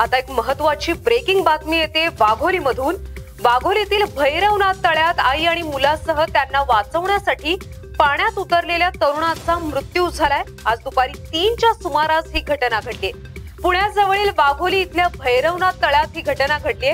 आता एक महत्वाची ब्रेकिंग बातमी येते वाघोलीमधून. वाघोलीतील भैरवनाथ तळ्यात आई आणि मुलासह त्यांना वाचवण्यासाठी पाण्यात उतरलेल्या तरुणाचा मृत्यू झालाय. आज दुपारी तीनच्या सुमारास ही घटना घडली पुण्याजवळील वाघोली इथल्या भैरवनाथ तळ्यात ही घटना घडली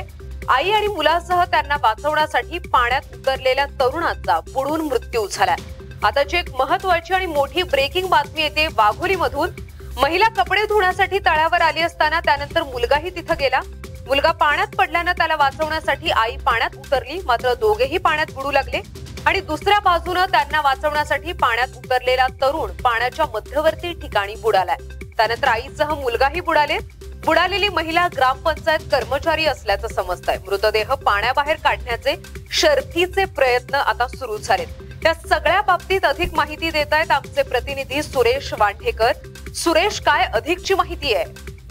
आई आणि मुलासह त्यांना वाचवण्यासाठी पाण्यात उतरलेल्या तरुणाचा बुडून मृत्यू झालाय. आताची एक महत्वाची आणि मोठी ब्रेकिंग बातमी येते वाघोलीमधून महिला कपडे धुण्यासाठी तळ्यावर आली असताना त्यानंतर मुलगाही तिथं गेला. मुलगा पाण्यात पडल्यानं त्याला वाचवण्यासाठी आई पाण्यात उतरली मात्र दोघेही पाण्यात बुडू लागले. आणि दुसऱ्या बाजूनं त्यांना वाचवण्यासाठी पाण्यात उतरलेला तरुण पाण्याच्या मध्यवर्ती ठिकाणी बुडालाय. त्यानंतर आईसह मुलगाही बुडाले. बुडालेली महिला ग्रामपंचायत कर्मचारी असल्याचं समजत आहे मृतदेह पाण्याबाहेर काढण्याचे शर्थीचे प्रयत्न आता सुरू झालेत त्या सगळ्या बाबतीत अधिक माहिती देत आहेत आमचे प्रतिनिधी सुरेश वांढेकर सुरेश काय अधिकची माहिती आहे?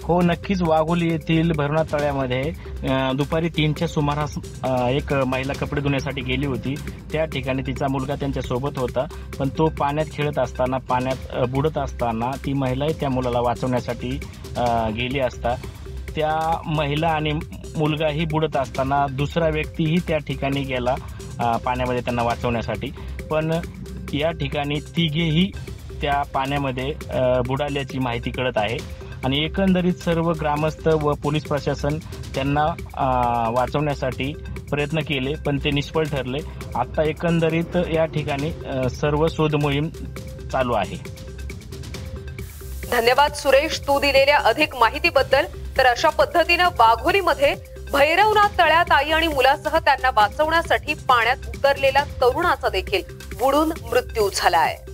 हो नक्कीच. वाघोली येथील भरणा तळ्यामध्ये दुपारी तीनच्या सुमारास एक महिला कपडे धुण्यासाठी गेली होती. त्या ठिकाणी तिचा मुलगा त्यांच्यासोबत होता पण तो पाण्यात खेळत असताना पाण्यात बुडत असताना ती महिलाही त्या मुलाला वाचवण्यासाठी गेली असता. त्या महिला आणि मुलगाही बुडत असताना दुसरा व्यक्तीही त्या ठिकाणी गेला पाण्यामध्ये त्यांना वाचवण्यासाठी. पण या ठिकाणी तिघेही त्या पाण्यामध्ये बुडाल्याची माहिती कळत आहे. आणि एकंदरीत सर्व ग्रामस्थ व पोलीस प्रशासन त्यांना वाचवण्यासाठी प्रयत्न केले पण ते निष्फळ ठरले. आता एकंदरीत या ठिकाणी सर्व शोध मोहीम चालू आहे. धन्यवाद सुरेश. तू दिलेल्या अधिक माहितीबद्दल. तर अशा पद्धतीनं वाघोलीमध्ये भैरवनाथ तळ्यात आई आणि मुलासह त्यांना वाचवण्यासाठी पाण्यात उतरलेला तरुणाचा देखील बुडून मृत्यू झाला आहे